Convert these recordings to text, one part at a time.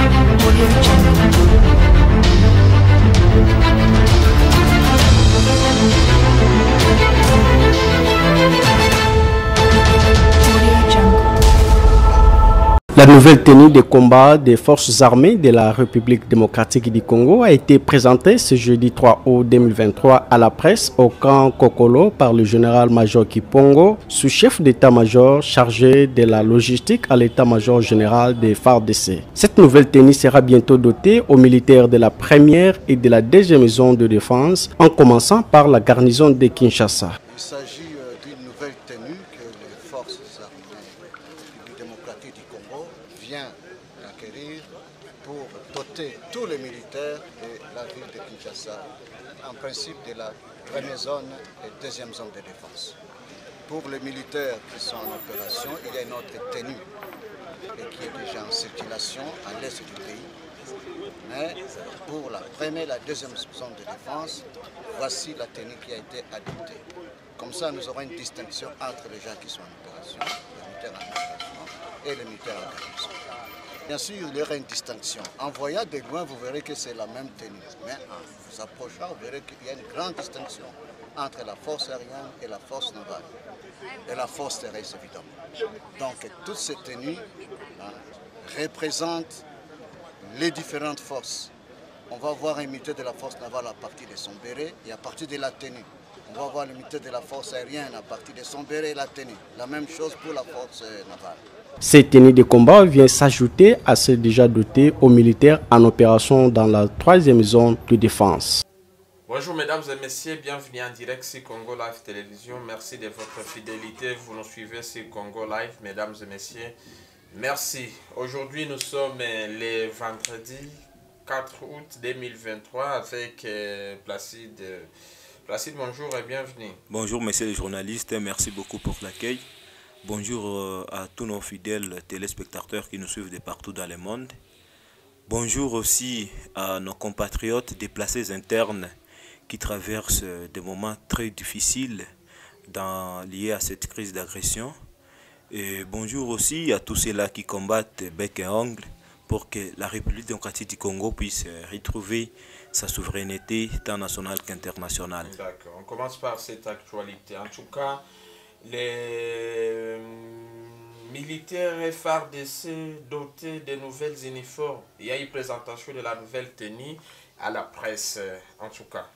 Audio Jungle. La nouvelle tenue de combat des forces armées de la République démocratique du Congo a été présentée ce jeudi 3 août 2023 à la presse au camp Kokolo par le général-major Kipongo, sous-chef d'état-major chargé de la logistique à l'état-major général des FARDC. Cette nouvelle tenue sera bientôt dotée aux militaires de la première et de la deuxième zone de défense, en commençant par la garnison de Kinshasa. Il s'agit euh, d'une nouvelle tenue que les démocratiques du Congo viennent d'acquérir pour doter tous les militaires de la ville de Kinshasa, en principe de la première zone et deuxième zone de défense. Pour les militaires qui sont en opération, il y a une autre tenue et qui est déjà en circulation à l'est du pays. Mais pour la première et la deuxième zone de défense, voici la tenue qui a été adoptée. Comme ça, nous aurons une distinction entre les gens qui sont en opération, et garnison. Bien sûr, il y aura une distinction. En voyant de loin, vous verrez que c'est la même tenue. Mais en vous approchant, vous verrez qu'il y a une grande distinction entre la force aérienne et la force navale. Et la force terrestre, évidemment. Donc, toutes ces tenues hein, représentent les différentes forces. On va voir un militaire de la force navale à partir de son béret et à partir de la tenue. On va voir le militaire de la force aérienne à partir de son béret et la tenue. La même chose pour la force navale. Cette tenue de combat vient s'ajouter à celle déjà dotée aux militaires en opération dans la troisième zone de défense. Bonjour mesdames et messieurs, bienvenue en direct sur Congo Live Télévision. Merci de votre fidélité. Vous nous suivez sur Congo Live, mesdames et messieurs. Merci. Aujourd'hui, nous sommes le vendredi 4 août 2023 avec euh, Placide. Placide, bonjour et bienvenue. Bonjour, messieurs les journalistes. Merci beaucoup pour l'accueil. Bonjour euh, à tous nos fidèles téléspectateurs qui nous suivent de partout dans le monde. Bonjour aussi à nos compatriotes déplacés internes qui traversent des moments très difficiles liés à cette crise d'agression. Et bonjour aussi à tous ceux-là qui combattent bec et ongle pour que la République démocratique du Congo puisse retrouver sa souveraineté tant nationale qu'internationale. D'accord. On commence par cette actualité. En tout cas, les militaires FARDC dotés de nouvelles uniformes. Il y a eu présentation de la nouvelle tenue à la presse, en tout cas.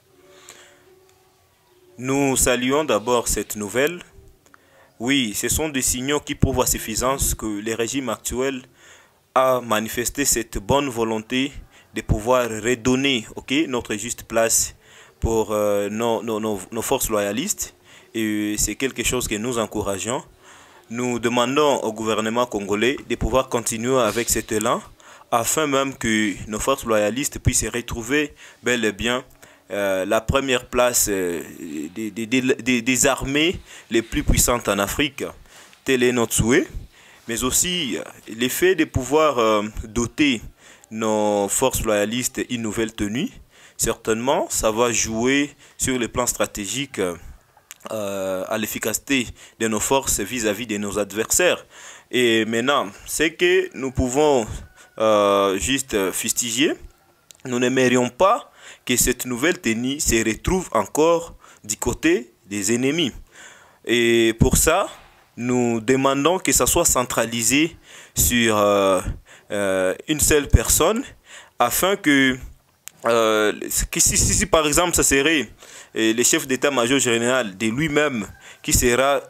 Nous saluons d'abord cette nouvelle. Oui, ce sont des signaux qui prouvent à suffisance que le régime actuel a manifesté cette bonne volonté de pouvoir redonner okay, notre juste place pour euh, nos, nos, nos, forces loyalistes. Et c'est quelque chose que nous encourageons. Nous demandons au gouvernement congolais de pouvoir continuer avec cet élan afin même que nos forces loyalistes puissent retrouver bel et bien euh, la première place euh, des, des, des, des, armées les plus puissantes en Afrique. Tel est notre souhait. Mais aussi l'effet de pouvoir euh, doter nos forces loyalistes une nouvelle tenue. Certainement, ça va jouer sur le plan stratégique à l'efficacité de nos forces vis-à-vis -vis de nos adversaires. Et maintenant, c'est que nous pouvons juste fustiger. Nous n'aimerions pas que cette nouvelle tenue se retrouve encore du côté des ennemis. Et pour ça, nous demandons que ça soit centralisé sur euh, euh, une seule personne afin que, euh, que si, si, si, par exemple ça serait le chef d'état-major général de lui-même qui sera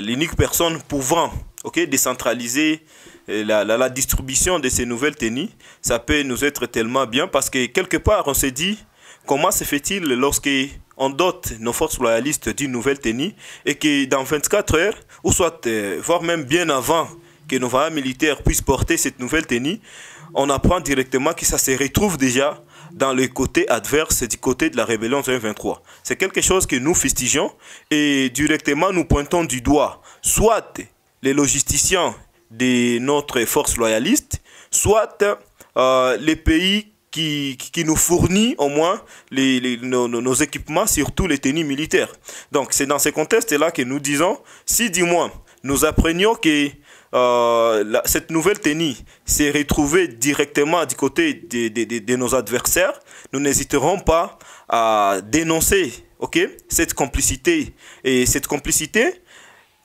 l'unique personne pouvant okay, décentraliser la, la, la, distribution de ces nouvelles tenues, ça peut nous être tellement bien parce que quelque part on se dit comment se fait-il lorsque on dote nos forces loyalistes d'une nouvelle tenue et que dans 24 heures, ou soit euh, voire même bien avant que nos valeurs militaires puissent porter cette nouvelle tenue, on apprend directement que ça se retrouve déjà dans le côté adverse du côté de la rébellion 2023. C'est quelque chose que nous fustigeons et directement nous pointons du doigt soit les logisticiens de notre force loyaliste, soit euh, les pays qui, qui, nous fournit au moins les, nos, nos, équipements, surtout les tenues militaires. Donc c'est dans ce contexte-là que nous disons, si du moins nous apprenions que euh, cette nouvelle tenue s'est retrouvée directement du côté de, nos adversaires, nous n'hésiterons pas à dénoncer ok, cette complicité. Et cette complicité,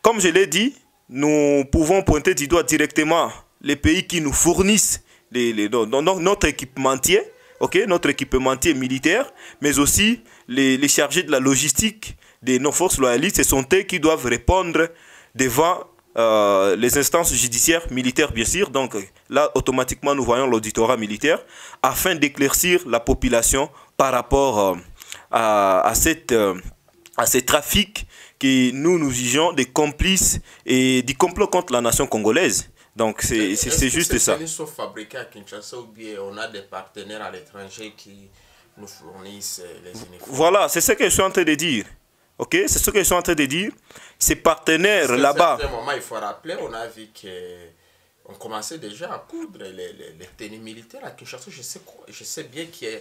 comme je l'ai dit, nous pouvons pointer du doigt directement les pays qui nous fournissent notre équipementier, ok, notre équipementier militaire, mais aussi les, les chargés de la logistique de nos forces loyalistes. Ce sont eux qui doivent répondre devant euh, les instances judiciaires militaires, bien sûr. Donc là, automatiquement, nous voyons l'auditorat militaire afin d'éclaircir la population par rapport euh, à, cette, euh, à ces trafics que nous nous jugeons des complices et du complot contre la nation congolaise. Donc c'est juste ça. Est-ce sont fabriqués à Kinshasa ou bien on a des partenaires à l'étranger qui nous fournissent les uniformes? Voilà, c'est ce que je suis en train de dire. Ok, c'est ce que je suis en train de dire. Ces partenaires là-bas. À un moment, il faut rappeler, on a vu que on commençait déjà à coudre les, les, les tenues militaires à Kinshasa. Je sais, quoi, je sais bien qu'il y a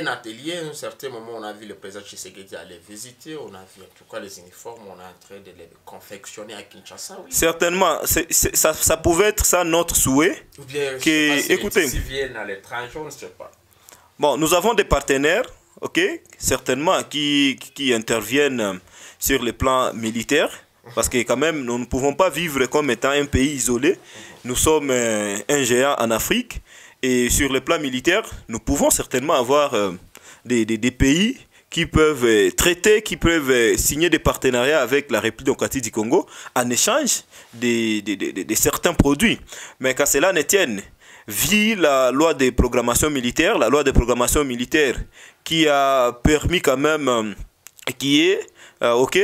un atelier, à un certain moment, on a vu le président Tshisekedi aller visiter, on a vu en tout cas les uniformes, on est en train de les confectionner à Kinshasa. Oui. Certainement, ça, ça, pouvait être ça notre souhait. Ou bien, que, si écoutez, viennent à l'étranger, on ne sait pas. Bon, nous avons des partenaires ok, certainement, qui, qui interviennent sur le plan militaire, parce que quand même, nous ne pouvons pas vivre comme étant un pays isolé. Nous sommes euh, un géant en Afrique, et sur le plan militaire, nous pouvons certainement avoir euh, des, des, pays qui peuvent euh, traiter, qui peuvent signer des partenariats avec la République démocratique du Congo en échange de, de, de certains produits. Mais qu'à cela ne tienne, la loi de programmation militaire, la loi de programmation militaire qui a permis quand même, qui est, ok,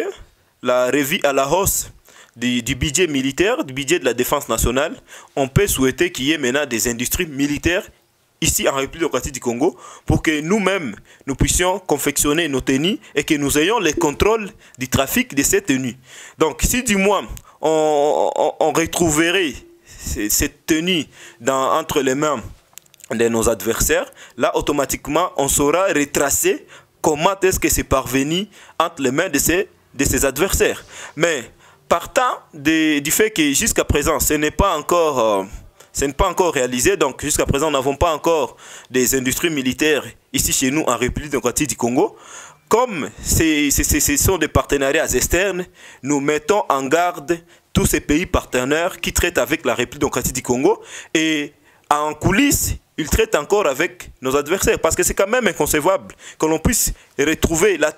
la revue à la hausse du, budget militaire, du budget de la défense nationale, on peut souhaiter qu'il y ait maintenant des industries militaires ici en République démocratique du Congo pour que nous-mêmes, nous puissions confectionner nos tenues et que nous ayons le contrôle du trafic de ces tenues. Donc, si du moins on, on retrouverait cette tenue dans, entre les mains de nos adversaires, là, automatiquement, on saura retracer comment est-ce que c'est parvenu entre les mains de ces adversaires? Mais partant du fait que jusqu'à présent, ce n'est pas encore... Euh, ce n'est pas encore réalisé, donc jusqu'à présent, nous n'avons pas encore des industries militaires ici chez nous en République démocratique du Congo. Comme ce sont des partenariats externes, nous mettons en garde tous ces pays partenaires qui traitent avec la République démocratique du Congo et en coulisses, ils traitent encore avec nos adversaires parce que c'est quand même inconcevable que l'on puisse retrouver la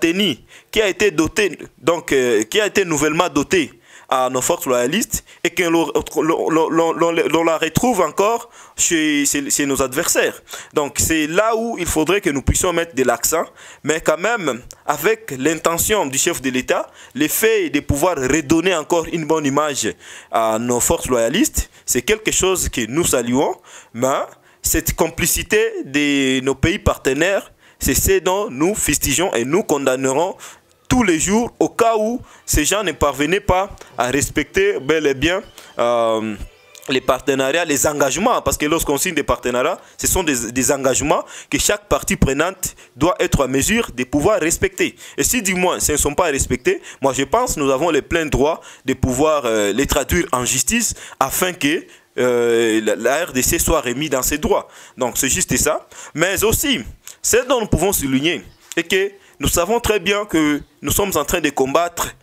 qui a été dotée, donc euh, qui a été nouvellement dotée à nos forces loyalistes et que l'on la retrouve encore chez, chez, nos adversaires. Donc c'est là où il faudrait que nous puissions mettre de l'accent, mais quand même avec l'intention du chef de l'État, l'effet de pouvoir redonner encore une bonne image à nos forces loyalistes, c'est quelque chose que nous saluons, mais cette complicité de nos pays partenaires, c'est ce dont nous fustigeons et nous condamnerons tous les jours au cas où ces gens ne parvenaient pas à respecter bel et bien euh, les partenariats, les engagements, parce que lorsqu'on signe des partenariats, ce sont des, engagements que chaque partie prenante doit être à mesure de pouvoir respecter. Et si du moins ce ne sont pas respectés, moi je pense que nous avons le plein droit de pouvoir euh, les traduire en justice afin que euh, la, RDC soit remis dans ses droits. Donc c'est juste ça. Mais aussi, ce dont nous pouvons souligner est que nous savons très bien que nous sommes en train de combattre,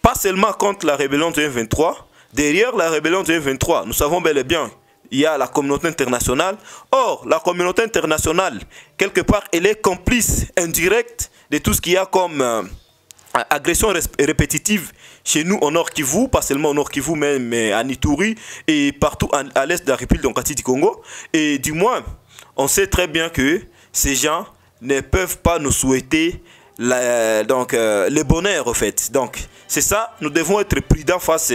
pas seulement contre la rébellion de 23, derrière la rébellion de 23, nous savons bel et bien, il y a la communauté internationale. Or, la communauté internationale, quelque part, elle est complice indirecte de tout ce qu'il y a comme euh, agression répétitive chez nous au Nord Kivu, pas seulement au Nord Kivu, mais, à Nituri et partout à, l'est de la République démocratique du Congo. Et du moins, on sait très bien que ces gens ne peuvent pas nous souhaiter donc, euh, le bonheur, en fait. Donc, c'est ça, nous devons être prudents face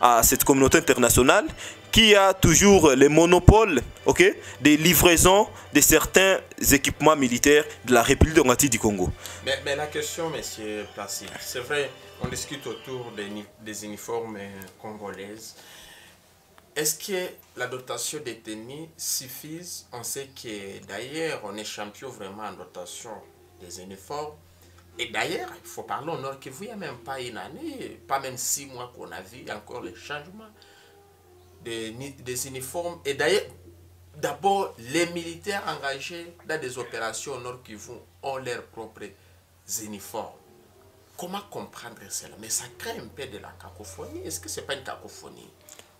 à cette communauté internationale qui a toujours le monopole ok, des livraisons de certains équipements militaires de la République démocratique du Congo. Mais, la question, monsieur Placide, c'est vrai, on discute autour des, uniformes congolaises. Est-ce que la dotation des tenues suffit On sait que d'ailleurs, on est champion vraiment en dotation des uniformes. Et d'ailleurs, il faut parler au Nord Kivu, il n'y a même pas une année, pas même six mois qu'on a vu encore les changements. Des, des uniformes. Et d'ailleurs, d'abord, les militaires engagés dans des opérations au Nord Kivu ont leurs propres uniformes. Comment comprendre cela? Mais ça crée un peu de la cacophonie. Est-ce que ce n'est pas une cacophonie?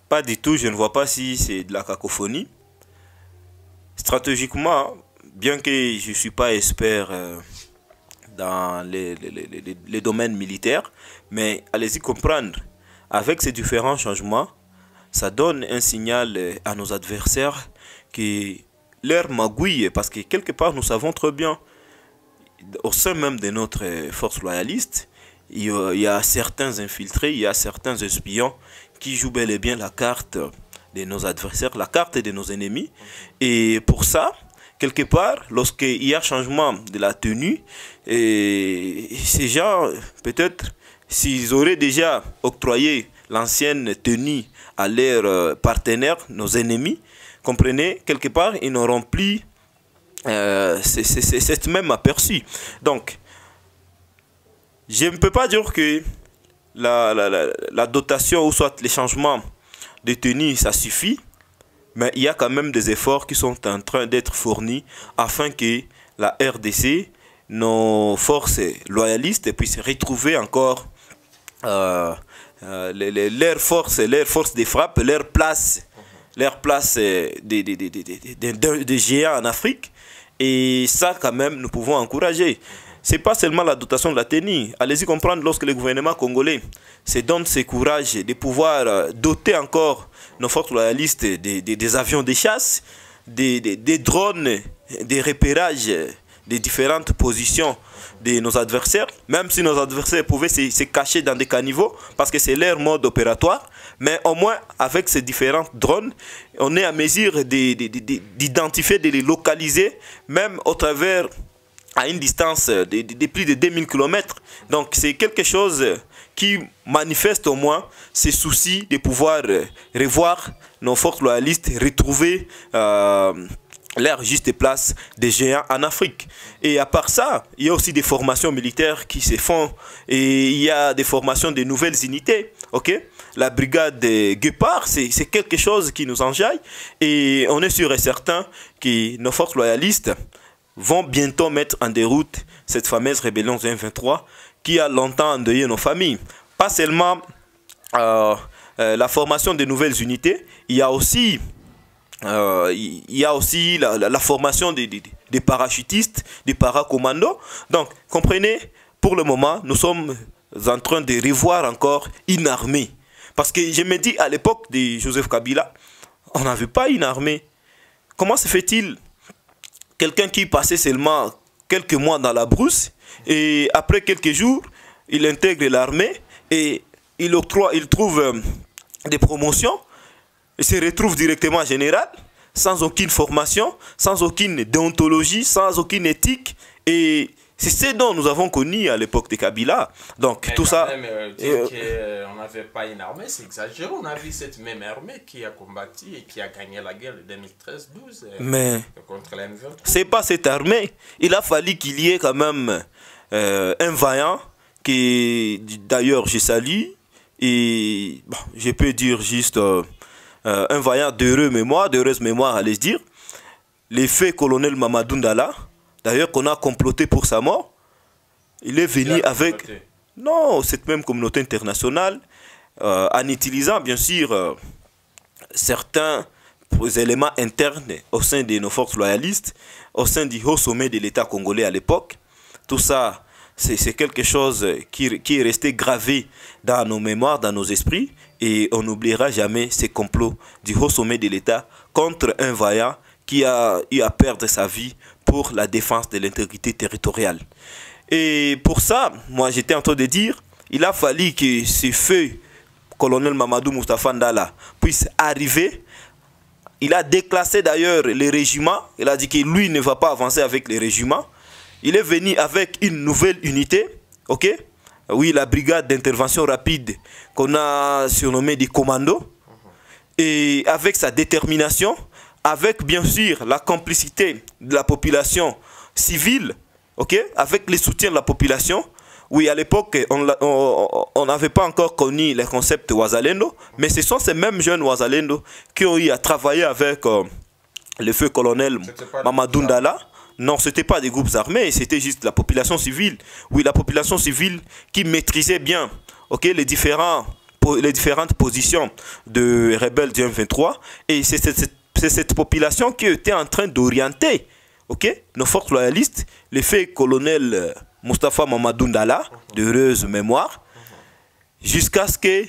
Pas du tout, je ne vois pas si c'est de la cacophonie. Stratégiquement, bien que je ne suis pas expert euh, dans les, les, les, domaines militaires, mais allez-y comprendre, avec ces différents changements, ça donne un signal euh, à nos adversaires que leur magouille, parce que quelque part nous savons très bien, au sein même de notre force loyaliste, il y a certains infiltrés, il y a certains espions qui jouent bel et bien la carte de nos adversaires, la carte de nos ennemis. Et pour ça, quelque part, lorsqu'il y a changement de la tenue, ces gens, peut-être, s'ils auraient déjà octroyé l'ancienne tenue à leurs partenaires, nos ennemis, comprenez, quelque part, ils n'auront plus euh, cette même aperçu. Donc, je ne peux pas dire que la, la, la, dotation ou soit les changements de tenue, ça suffit, mais il y a quand même des efforts qui sont en train d'être fournis afin que la RDC, nos forces loyalistes puissent retrouver encore euh, euh, les, les, leurs forces, leurs forces de frappe, leur place, leur place des, des, des, des géants en Afrique. Et ça, quand même, nous pouvons encourager c'est pas seulement la dotation de la tenue. Allez-y comprendre lorsque le gouvernement congolais se donne ce courage de pouvoir euh, doter encore nos forces loyalistes des, des, avions de chasse, des, des, drones, des repérages des différentes positions de nos adversaires, même si nos adversaires pouvaient se, cacher dans des caniveaux, parce que c'est leur mode opératoire, mais au moins avec ces différents drones, on est à mesure d'identifier, de les localiser, même au travers à une distance de, plus de 2000 km. Donc c'est quelque chose qui manifeste au moins ces soucis de pouvoir revoir nos forces loyalistes, retrouver euh, leur juste place des géants en Afrique. Et à part ça, il y a aussi des formations militaires qui se font et il y a des formations de nouvelles unités. ok? La brigade de Guépard, c'est quelque chose qui nous enjaille et on est sûr et certain que nos forces loyalistes vont bientôt mettre en déroute cette fameuse rébellion 2023 qui a longtemps endeuillé nos familles. Pas seulement euh, euh, la formation de nouvelles unités, il y a aussi, euh, il y a aussi la, formation des, des, des, parachutistes, des paracommandos. Donc, comprenez, pour le moment, nous sommes en train de revoir encore une armée. Parce que je me dis, à l'époque de Joseph Kabila, on n'avait pas une armée. Comment se fait-il quelqu'un qui passait seulement quelques mois dans la brousse et après quelques jours, il intègre l'armée et il, octroie, il trouve euh, des promotions et se retrouve directement général sans aucune formation, sans aucune déontologie, sans aucune éthique et c'est ce dont nous avons connu à l'époque de Kabila. Donc tout ça. Même, euh, dire euh, qu'on n'avait pas une armée, c'est exagéré. On a vu cette même armée qui a combattu et qui a gagné la guerre de 2013-12 Mais contre la C'est pas cette armée. Il a fallu qu'il y ait quand même euh, un vaillant qui, d'ailleurs, je salue. Et bon, je peux dire juste un vaillant d'heureuse mémoire, d'heureuse mémoire, allez dire. L'effet colonel Mamadou Ndala d'ailleurs qu'on a comploté pour sa mort, il est venu avec non cette même communauté internationale euh, en utilisant bien sûr euh, certains éléments internes au sein de nos forces loyalistes, au sein du haut sommet de l'État congolais à l'époque. Tout ça, c'est quelque chose qui, qui, est resté gravé dans nos mémoires, dans nos esprits, et on n'oubliera jamais ces complots du haut sommet de l'État contre un vaillant qui a eu à perdre sa vie pour la défense de l'intégrité territoriale. Et pour ça, moi j'étais en train de dire, il a fallu que ce feu colonel Mamadou Mustafa Ndala puisse arriver. Il a déclassé d'ailleurs les régiments. Il a dit que lui ne va pas avancer avec les régiments. Il est venu avec une nouvelle unité, ok? Oui, la brigade d'intervention rapide qu'on a surnommée des commandos. Et avec sa détermination, avec bien sûr la complicité de la population civile, ok, avec le soutien de la population, Oui, à l'époque, on n'avait pas encore connu les concepts Wazalendo, mais ce sont ces mêmes jeunes Wazalendo qui ont eu à travailler avec euh, le feu colonel Mamadou Ndala. Non, ce n'était pas des groupes armés, c'était juste la population civile. Oui, la population civile qui maîtrisait bien les, différents, les différentes positions de rebelles du M23. Et c'est cette, population qui était en train d'orienter nos forces loyalistes, l'effet colonel euh, Mustafa Mamadou Ndala, d'heureuse mémoire, jusqu'à ce que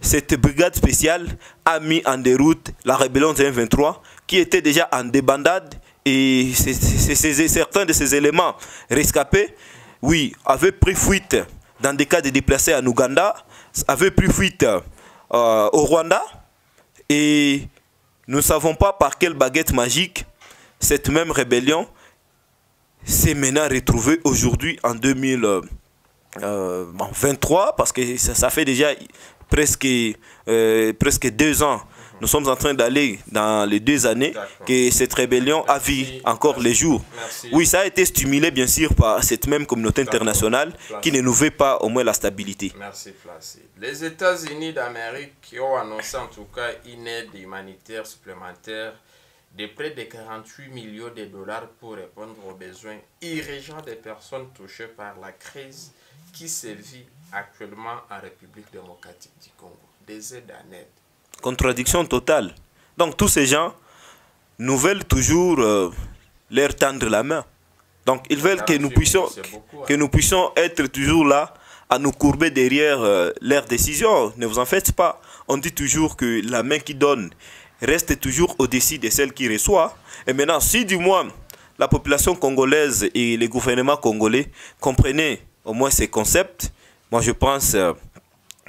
cette brigade spéciale a mis en déroute la rébellion du M23 qui était déjà en débandade et certains de ces éléments rescapés, oui, avaient pris fuite dans des cas de déplacés en Ouganda, avaient pris fuite euh, au Rwanda. Et nous ne savons pas par quelle baguette magique cette même rébellion s'est maintenant retrouvée aujourd'hui en 2023 euh, parce que ça, fait déjà presque, euh, presque deux ans nous sommes en train d'aller dans les deux années que cette rébellion a vu encore les jours. Oui, ça a été stimulé bien sûr par cette même communauté internationale qui ne nous veut pas au moins la stabilité. Merci Placide. Les États-Unis d'Amérique qui ont annoncé en tout cas une aide humanitaire supplémentaire de près de 48 millions de dollars pour répondre aux besoins urgents des personnes touchées par la crise qui se vit actuellement en République démocratique du Congo. Des aides en aide Contradiction totale. Donc tous ces gens nous veulent toujours euh, leur tendre la main. Donc ils veulent que nous puissions, hein. que nous puissions être toujours là à nous courber derrière euh, leurs décisions. Ne vous en faites pas. On dit toujours que la main qui donne reste toujours au-dessus de celle qui reçoit. Et maintenant, si du moins la population congolaise et les gouvernements congolais comprenaient au moins ces concepts, moi je pense que euh,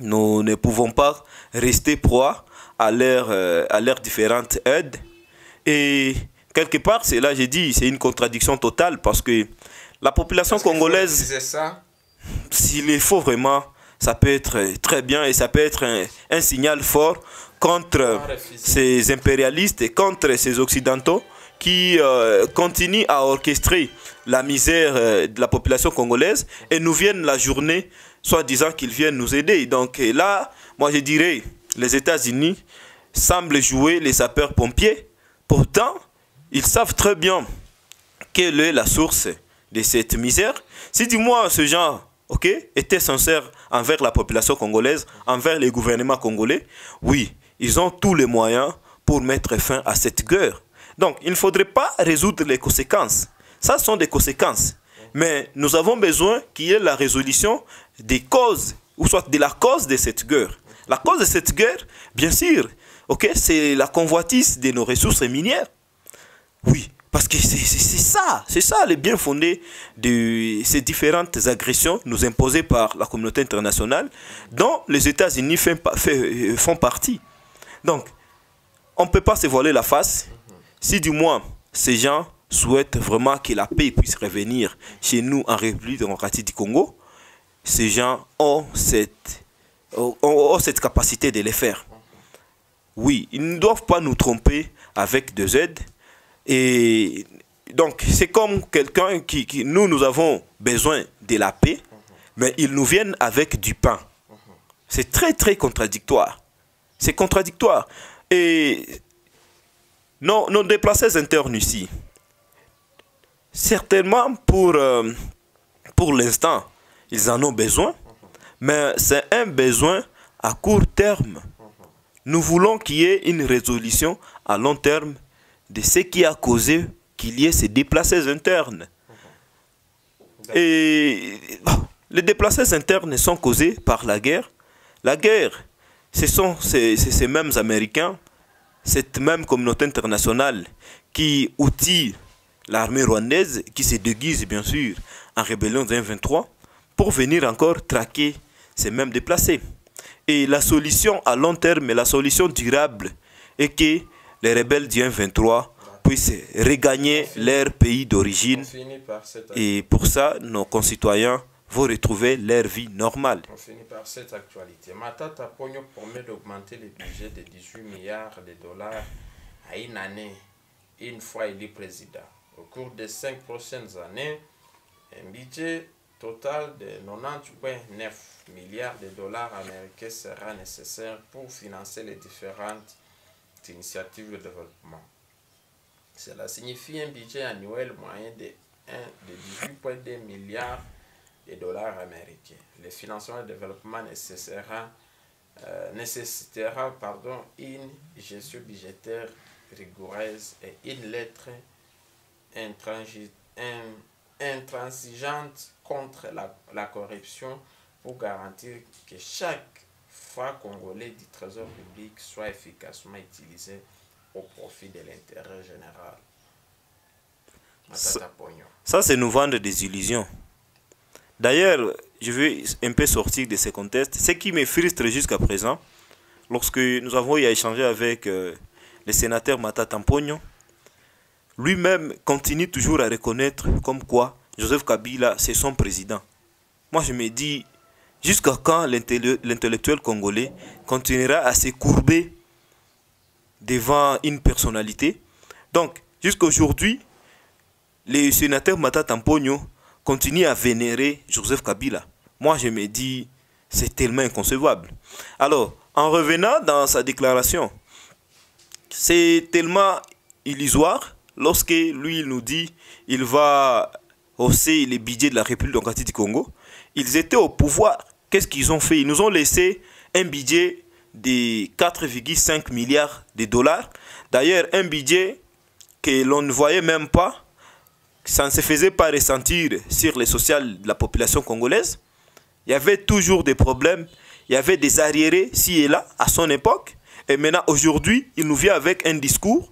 nous ne pouvons pas rester proie à leurs euh, à leurs différentes aides. Et quelque part, c'est là, j'ai dit, c'est une contradiction totale parce que la population congolaise, s'il est faut vraiment, ça peut être très bien et ça peut être un, signal fort contre ces impérialistes et contre ces occidentaux qui euh, continuent à orchestrer la misère euh, de la population congolaise et nous viennent la journée, soit disant qu'ils viennent nous aider. Donc là, moi je dirais, les États-Unis semblent jouer les sapeurs-pompiers. Pourtant, ils savent très bien quelle est la source de cette misère. Si du moins ce genre ok, était sincère envers la population congolaise, envers les gouvernements congolais, oui, ils ont tous les moyens pour mettre fin à cette guerre. Donc, il ne faudrait pas résoudre les conséquences. Ça sont des conséquences. Mais nous avons besoin qu'il y ait la résolution des causes, ou soit de la cause de cette guerre. La cause de cette guerre, bien sûr, ok, c'est la convoitise de nos ressources minières. Oui, parce que c'est ça, c'est ça le bien fondé de ces différentes agressions nous imposées par la communauté internationale, dont les États-Unis euh, font partie. Donc, on ne peut pas se voiler la face si du moins ces gens souhaitent vraiment que la paix puisse revenir chez nous en République démocratique du Congo. Ces gens ont cette ont, cette capacité de les faire. Oui, ils ne doivent pas nous tromper avec des aides. Et donc, c'est comme quelqu'un qui, nous, nous avons besoin de la paix, mais ils nous viennent avec du pain. C'est très, très contradictoire. C'est contradictoire. Et nos, déplacés internes ici, certainement euh, pour l'instant, ils en ont besoin, mais c'est un besoin à court terme. Nous voulons qu'il y ait une résolution à long terme de ce qui a causé qu'il y ait ces déplacés internes. Et les déplacés internes sont causés par la guerre. La guerre, ce sont ces, ces mêmes Américains, cette même communauté internationale qui outille l'armée rwandaise, qui se déguise bien sûr en rébellion de 23 pour venir encore traquer c'est même déplacé. Et la solution à long terme, la solution durable, est que les rebelles du 23 puissent regagner leur pays d'origine. Et pour ça, nos concitoyens vont retrouver leur vie normale. On finit par cette actualité. Matata Pogno promet d'augmenter le budget de 18 milliards de dollars à une année, une fois élu président. Au cours des cinq prochaines années, un budget total de 90,9 milliards de dollars américains sera nécessaire pour financer les différentes initiatives de développement. Cela signifie un budget annuel moyen de, 18,2 milliards de dollars américains. Le financement de développement nécessitera, euh, nécessitera pardon, une gestion budgétaire rigoureuse et une lettre intransigeante contre la, la corruption pour garantir que chaque fois congolais du trésor public soit efficacement utilisé au profit de l'intérêt général. Ça, ça c'est nous vendre des illusions. D'ailleurs, je veux un peu sortir de ces contextes. Ce qui me frustre jusqu'à présent, lorsque nous avons eu à échanger avec euh, le sénateur Matata Tampogno, lui-même continue toujours à reconnaître comme quoi Joseph Kabila, c'est son président. Moi, je me dis, jusqu'à quand l'intellectuel congolais continuera à se courber devant une personnalité? Donc, jusqu'à aujourd'hui, les sénateurs Mata Tampogno continuent à vénérer Joseph Kabila. Moi, je me dis, c'est tellement inconcevable. Alors, en revenant dans sa déclaration, c'est tellement illusoire lorsque lui, il nous dit il va hausser les budgets de la République démocratique du Congo, ils étaient au pouvoir. Qu'est-ce qu'ils ont fait? Ils nous ont laissé un budget de 4,5 milliards de dollars. D'ailleurs, un budget que l'on ne voyait même pas, ça ne se faisait pas ressentir sur les sociales de la population congolaise. Il y avait toujours des problèmes, il y avait des arriérés ci et là à son époque. Et maintenant, aujourd'hui, il nous vient avec un discours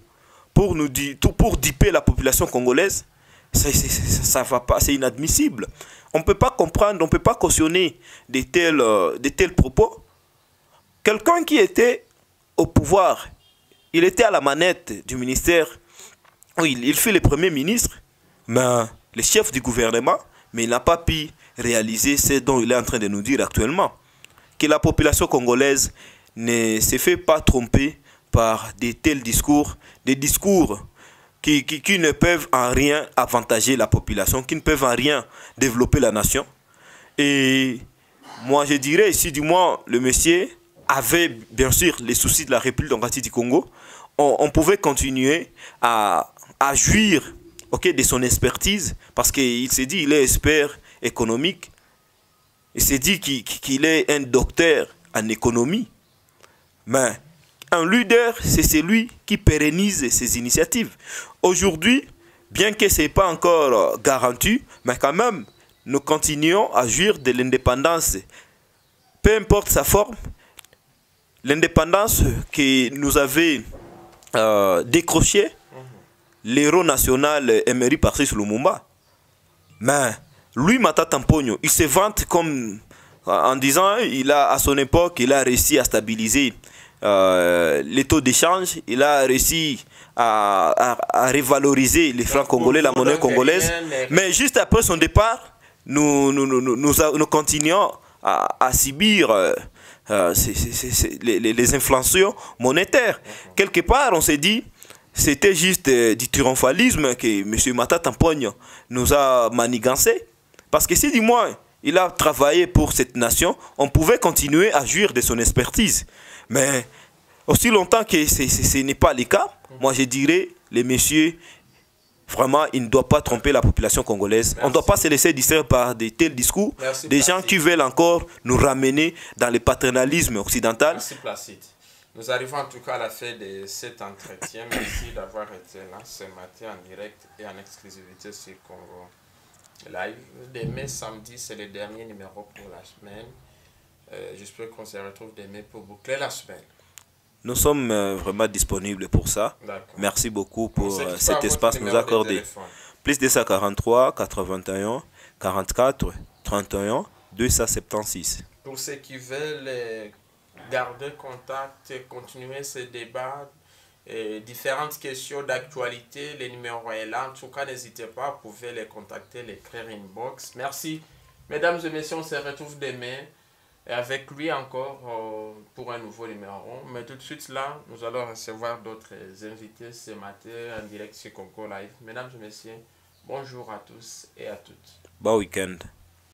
pour nous dire, pour diper la population congolaise, ça, ça, va pas, c'est inadmissible. On ne peut pas comprendre, on ne peut pas cautionner de tels, euh, de tels propos. Quelqu'un qui était au pouvoir, il était à la manette du ministère, oui, il, il fut le premier ministre, mais le chef du gouvernement, mais il n'a pas pu réaliser ce dont il est en train de nous dire actuellement. Que la population congolaise ne se fait pas tromper par de tels discours, des discours qui, qui, ne peuvent en rien avantager la population, qui ne peuvent en rien développer la nation. Et moi, je dirais, si du moins le monsieur avait bien sûr les soucis de la République démocratique du Congo, on, pouvait continuer à, à jouir ok, de son expertise, parce qu'il s'est dit il est expert économique, il s'est dit qu'il est un docteur en économie. Mais un leader, c'est celui qui pérennise ses initiatives. Aujourd'hui, bien que ce n'est pas encore garanti, mais quand même, nous continuons à jouir de l'indépendance. Peu importe sa forme, l'indépendance que nous avait euh, décrochée, l'héros national Emery Patrice Lumumba. Mais lui, Mata Tampogno, il se vante comme en disant il a à son époque, il a réussi à stabiliser euh, les taux d'échange, il a réussi à, à, revaloriser les francs congolais, la monnaie congolaise. Mais juste après son départ, nous, nous, nous, nous, continuons à, à subir euh, euh, les, les, inflations monétaires. Quelque part, on s'est dit, c'était juste du triomphalisme que M. Mata Tampogne nous a manigancé. Parce que si du moins il a travaillé pour cette nation, on pouvait continuer à jouir de son expertise. Mais aussi longtemps que ce n'est pas le cas, moi je dirais, les messieurs, vraiment, il ne doit pas tromper la population congolaise. On ne doit pas se laisser distraire par de tels discours, des gens qui veulent encore nous ramener dans le paternalisme occidental. Merci Placide. Nous arrivons en tout cas à la fin de cet entretien. Merci d'avoir été là ce matin en direct et en exclusivité sur Congo Live. Demain samedi, c'est le dernier numéro pour la semaine. Euh, j'espère qu'on se retrouve demain pour boucler la semaine. Nous sommes euh, vraiment disponibles pour ça. Merci beaucoup pour euh, cet espace nous accorder. Plus de 43 81 44 31 276. Pour ceux qui veulent garder contact et continuer ce débat, et différentes questions d'actualité, les numéros est là. En tout cas, n'hésitez pas, vous pouvez les contacter, les créer inbox. Merci. Mesdames et messieurs, on se retrouve demain et avec lui encore euh, pour un nouveau numéro. Mais tout de suite là, nous allons recevoir d'autres invités ce matin en direct sur Concours Live. Mesdames et messieurs, bonjour à tous et à toutes. Bon week-end.